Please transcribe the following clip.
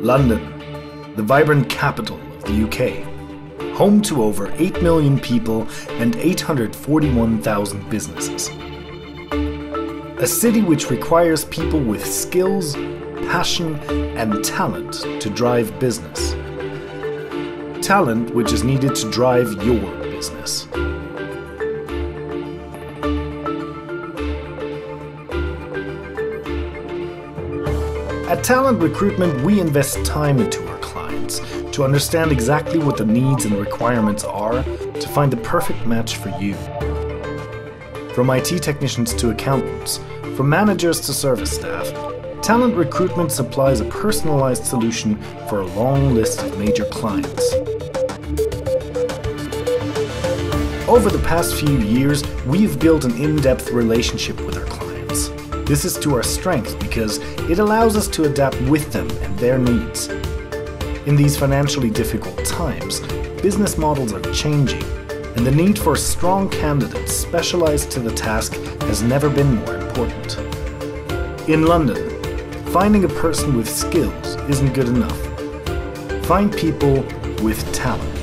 London, the vibrant capital of the UK, home to over 8 million people and 841,000 businesses. A city which requires people with skills, passion, and talent to drive business. Talent which is needed to drive your business. At Talent Recruitment, we invest time into our clients to understand exactly what the needs and requirements are to find the perfect match for you. From IT technicians to accountants, from managers to service staff, Talent Recruitment supplies a personalized solution for a long list of major clients. Over the past few years, we've built an in depth relationship with our clients. This is to our strength because it allows us to adapt with them and their needs. In these financially difficult times, business models are changing, and the need for strong candidates specialized to the task has never been more important. In London, finding a person with skills isn't good enough. Find people with talent.